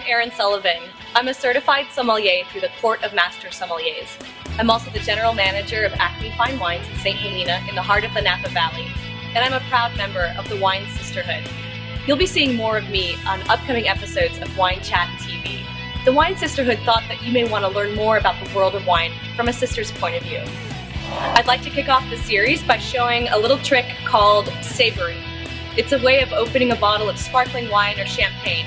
Erin Sullivan. I'm a certified sommelier through the Court of Master Sommeliers. I'm also the general manager of Acme Fine Wines in St. Helena in the heart of the Napa Valley, and I'm a proud member of the Wine Sisterhood. You'll be seeing more of me on upcoming episodes of Wine Chat TV. The Wine Sisterhood thought that you may want to learn more about the world of wine from a sister's point of view. I'd like to kick off the series by showing a little trick called sabering. It's a way of opening a bottle of sparkling wine or champagne.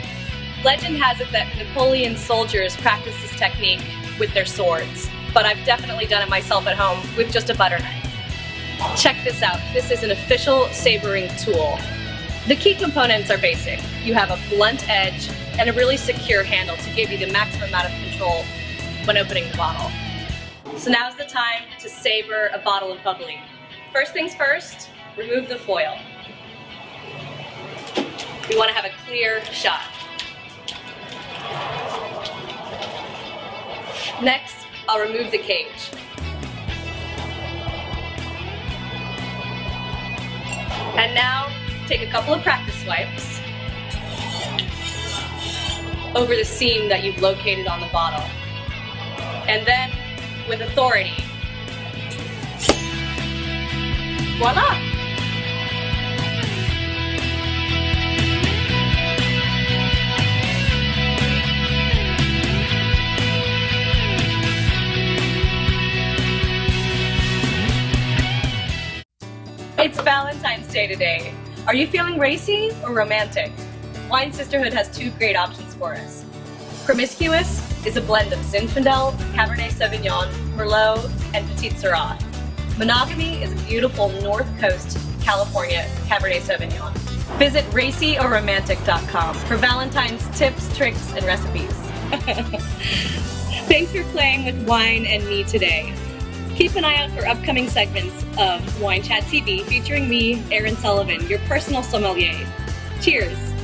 Legend has it that Napoleon's soldiers practiced this technique with their swords but I've definitely done it myself at home with just a butter knife. Check this out. This is an official sabering tool. The key components are basic. You have a blunt edge and a really secure handle to give you the maximum amount of control when opening the bottle. So now's the time to saber a bottle of bubbly. First things first, remove the foil. We want to have a clear shot. Next, I'll remove the cage. And now, take a couple of practice swipes over the seam that you've located on the bottle. And then, with authority, voila! It's Valentine's Day today. Are you feeling racy or romantic? Wine Sisterhood has two great options for us. Promiscuous is a blend of Zinfandel, Cabernet Sauvignon, Merlot, and Petite Sirah. Monogamy is a beautiful North Coast California Cabernet Sauvignon. Visit racyoromantic.com for Valentine's tips, tricks, and recipes. Thanks for playing with wine and me today. Keep an eye out for upcoming segments of Wine Chat TV featuring me, Erin Sullivan, your personal sommelier. Cheers!